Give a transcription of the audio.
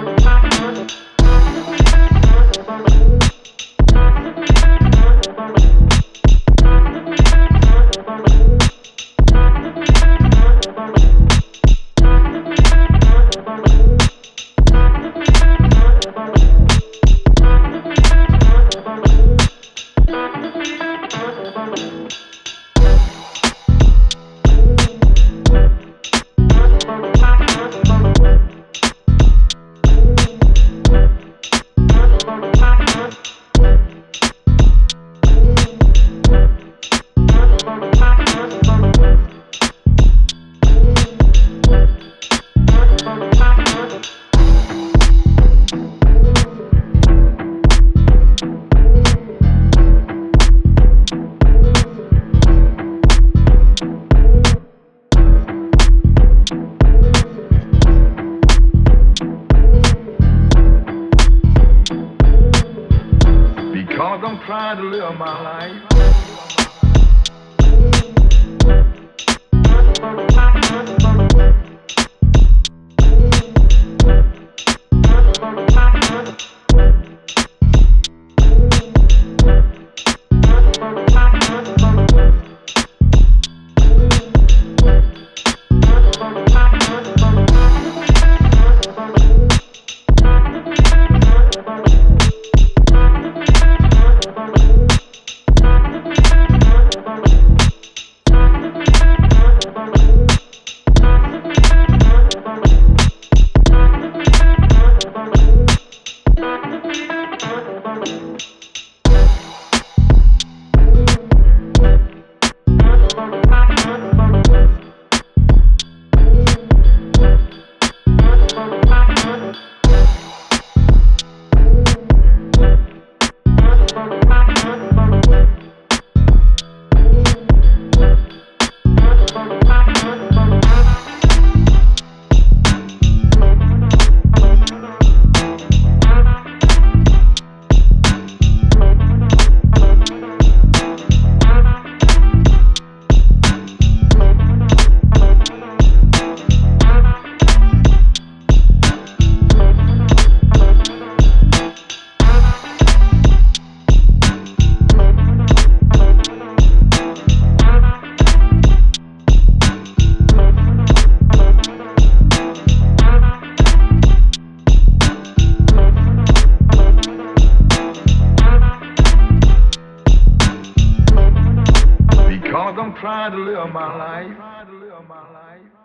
Thank you. Trying to live my life. Thank you. trying to live my life.